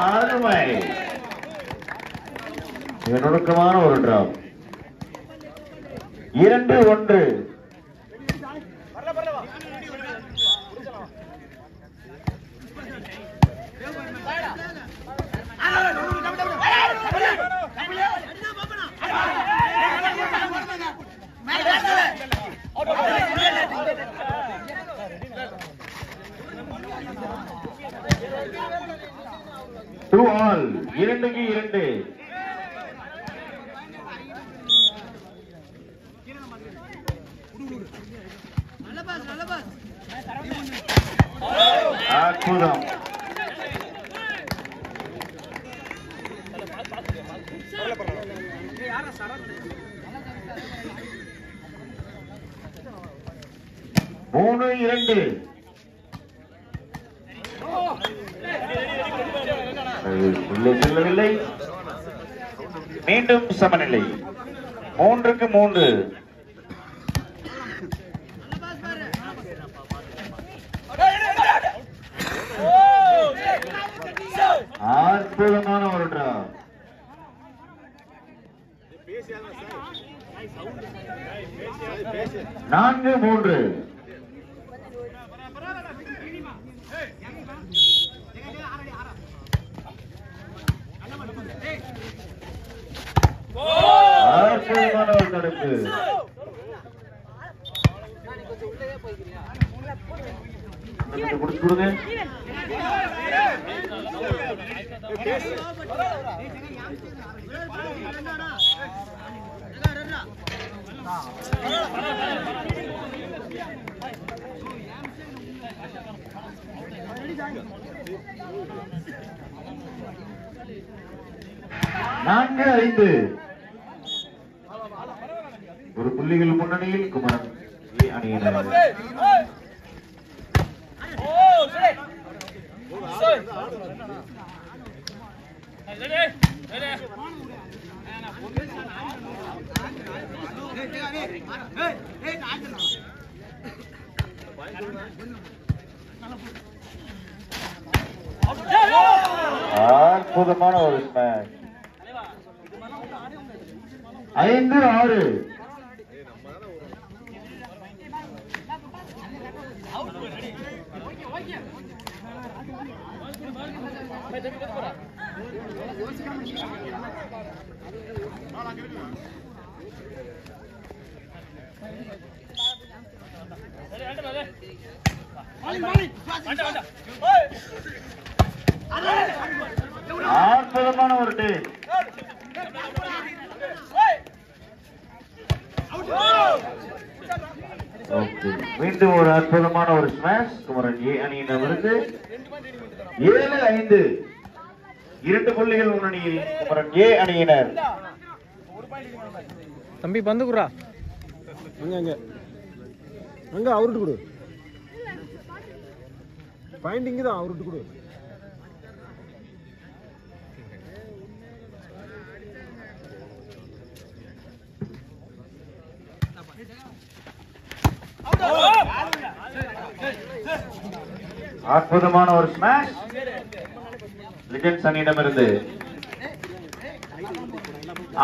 அருமை நுணுக்கமான ஒரு டிராப் இரண்டு ஒன்று. Thank you. டூ ஆல் இரண்டுக்கு இரண்டு. அற்புதம். மூணு இரண்டு. உள்ளே செல்லவில்லை. மீண்டும் சமநிலை. மூன்றுக்கு மூன்று. அற்புதமான ஒரு டிரா நான்கு மூன்று. அற்புதமான ஒரு தடுப்பு கொஞ்சம் குடிச்சு கொடுங்க. நான்கு ஐந்து ஒரு புள்ளிகள் முன்னணியில் குமரன் ஏ அணியினர் அற்புதமான ஒரு ஸ்மாஷ் ஐந்து ஆறு. அற்புதமான ஒரு ஓகே. மீண்டும் ஒரு அற்புதமான ஒரு ஸ்மாஷ் குமரன் ஏ அணியினருக்கு ஏழு ஐந்து. இரண்டு புள்ளிகள் முன்னணியில் குமரன் ஏ அணியினர். தம்பி பந்து குறா அங்க அங்க. அங்க அவர்கிட்ட கொடு. பாயிண்ட் இங்க தான் அவர்கிட்ட கொடு. அற்புதமான ஒரு ஸ்மாஷ் லிஜெண்ட்ஸ் அணியிடமிருந்து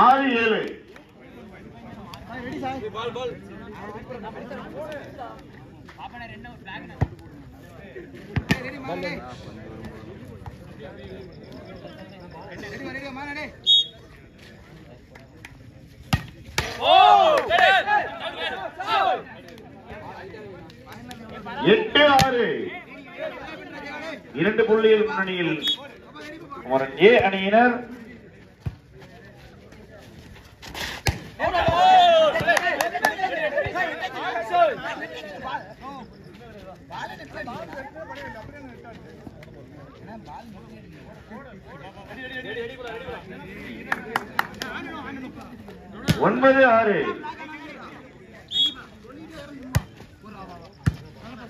ஆறு ஏழு. எட்டு ஆறு. இரண்டு புள்ளியல் முன்னணியில் குமரன் ஏ அணியினர். ஒன்பது ஆறு.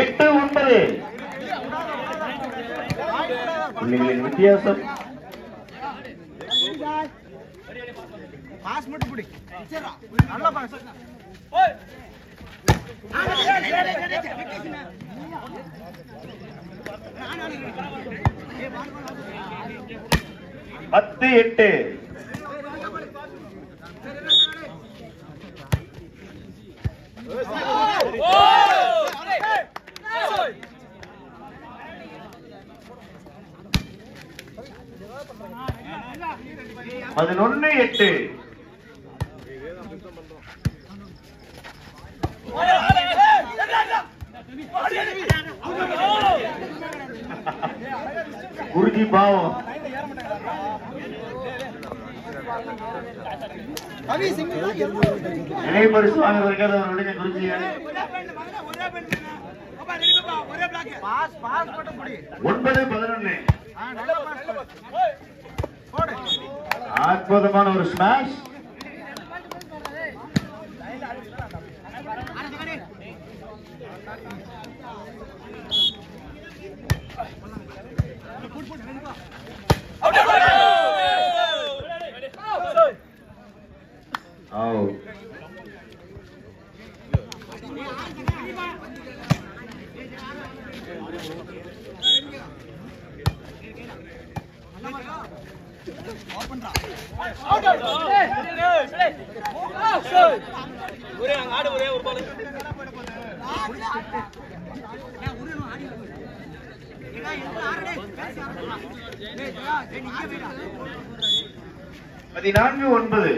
எட்டு ஒன்பது. புள்ளிகளின் வித்தியாசம். பாஸ் மட்டும் பிடி. நல்ல பாஸ். பத்து எட்டு. பதினொன்னு எட்டு. குருஜி பாவம். கவி பரிசு வாங்குவதற்காக அவருடைய குருஜி. ஒன்பது பாஸ் அற்புதமான ஒரு ஸ்மாஷ் Thank you. ஒரே பாஸ் போடு ஒரு பதினான்கு ஒன்பது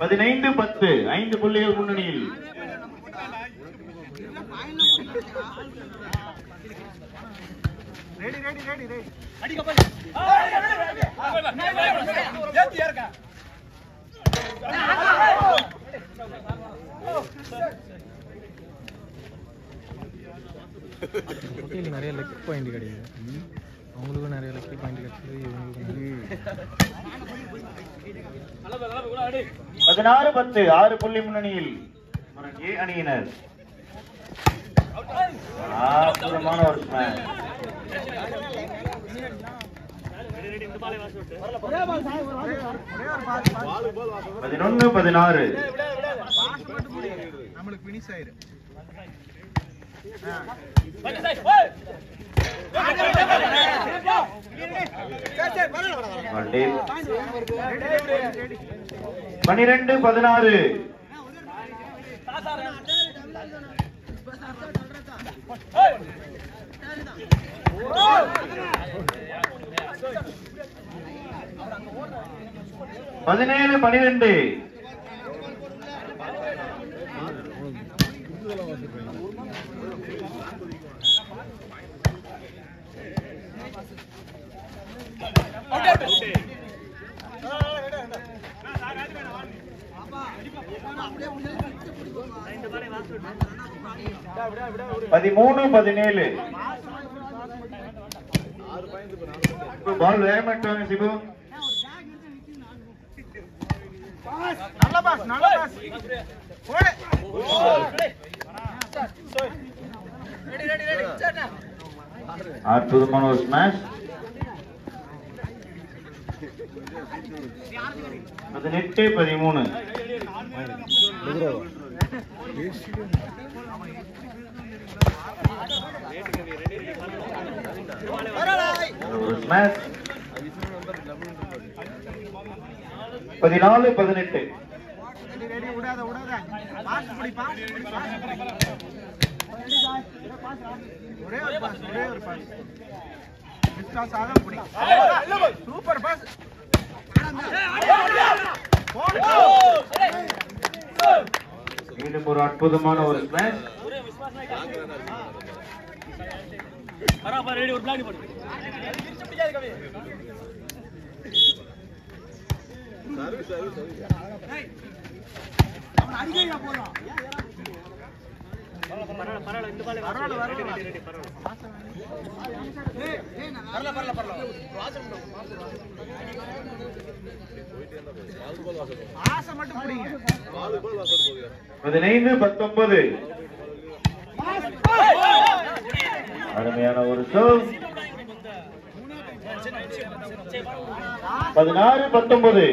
பதினைந்து பத்து ஐந்து புள்ளிகள் முன்னணியில். ரெடி ரெடி ரெடி ரெடி அடிக்க போட்டியில் நிறைய லக்கி பாயிண்ட் கிடையாது. அவங்களுக்கும் நிறைய லக்கி பாயிண்ட் கிடைச்சது இவங்களுக்கும் பதினாறு பத்து ஆறு புள்ளி முன்னணியில் ஏ அணியினர். அற்புதமான ஒரு ஸ்மேஷ் பதினொன்னு பதினாறு. நம்மளுக்கு ஆயிரு பதினாறு. பதினேழு பனிரெண்டு. பதிமூணு பதினேழு. பால் வேகமாட்டாங்க சிபு. நல்ல பாஸ் நல்ல பாஸ் போடு அற்புதமான ஒரு ஸ்மாஷ் பதினெட்டு பதிமூணு. ஒரு ஸ்மாஷ் பதினாலு பதினெட்டு. ரெடி ரெடி விடாத ஒரு பாஸ் படி பாஸ் படி பாஸ் ஒரே ஒரு பாஸ் ஒரே ஒரு ஆகாம படி. பாஸ் மீண்டும் ஒரு அற்புதமான ஒரு ஸ்மாஷ் ஆசை மட்டும் பிடிங்க பதினைந்து பத்தொன்பது அருமையான ஒரு சோல் பதினாறு பத்தொன்பது.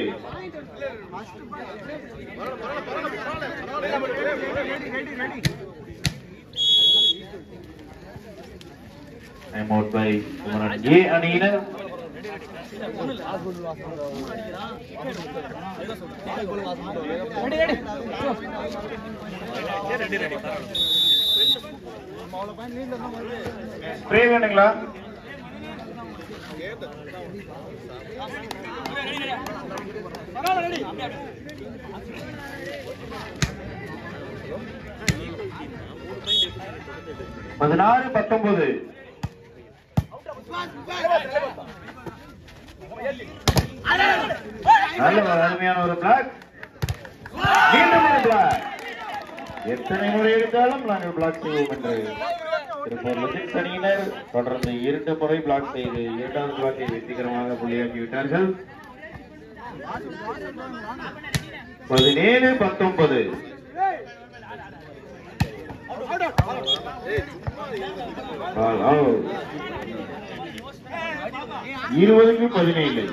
ரெடி பை குமரன் ஏ அணியினர் ஸ்ப்ரே வேணுங்களா பதினாறு பத்தொன்பது. நல்ல அருமையான ஒரு பிளாக் மீண்டும் ஒரு பிளாக் எத்தனை முறை எடுத்தாலும் நாங்கள் பிளாக் செய்வோம் என்று. திருப்பூர் அணியினர் தொடர்ந்து இரண்டு முறை பிளாக் செய்து இரண்டாவது பிளாக்கை வெற்றிகரமாக புள்ளியாக்கிவிட்டார்கள் பதினேழு பத்தொன்பது. இருபதுக்கு பதினேழு.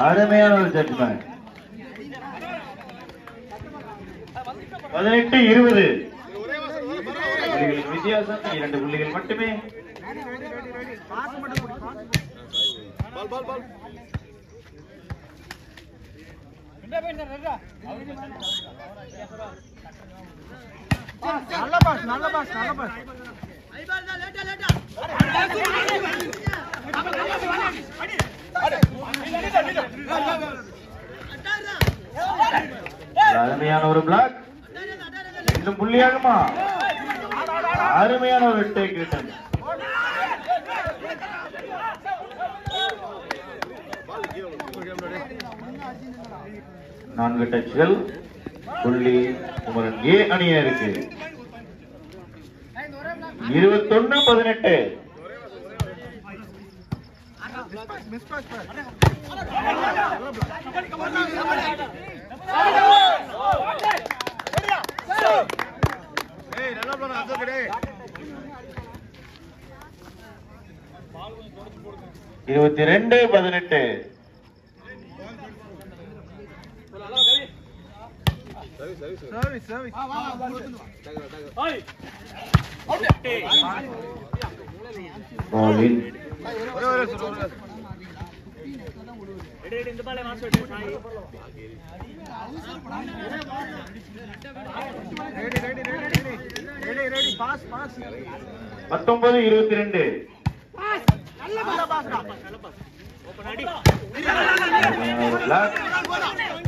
அருமையான ஒரு ஜட்மெண்ட் பதினெட்டு இருபது. வித்தியாசம் இரண்டு புள்ளிகள் மட்டுமே ready ready ready ready pass மட்டும் பிடி பாஸ் நல்ல பாஸ் நல்ல பாஸ் நல்ல பாஸ் அருமையான ஒரு பிளாக் இன்னும் புள்ளியாகுமா? அருமையான ஒரு டேக் ரிட்டன் நான்கு டச்சுகள். புள்ளி குமரன் ஏ அணியருக்கு. இருபத்தொன்னு பதினெட்டு. இருபத்தி ரெண்டு பதினெட்டு சர்வீஸ் சர்வீஸ் Ball in. ஒரே ஒரே சொல்லு ஒரே ready ready ready ready ready ready pass pass பத்தொன்பது இருபத்தி ரெண்டு நல்ல பாஸ்டா ஒரு பிளாக் அருமை அருமை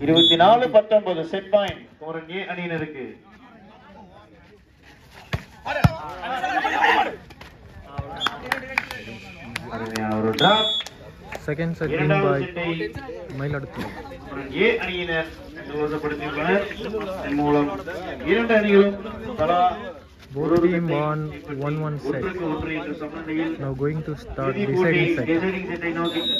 இருபத்தி நாலு பத்தொன்பது. செட் பாயிண்ட் குமரன் ஏ அணியினருக்கு ஒரு drop செகண்ட் செட் வின் இரண்டாவது பாய் செட்டை மயிலாடுதுறை ஏ அணியினர் கைவசப்படுத்தியுள்ளனர் இதன் மூலம் இரண்டு அணிகளும் தலா Both team won 1-1 set. ஒன்றுக்கு ஒன்று என்ற சமநிலையில் Now going to start இறுதிப் போட்டி deciding set.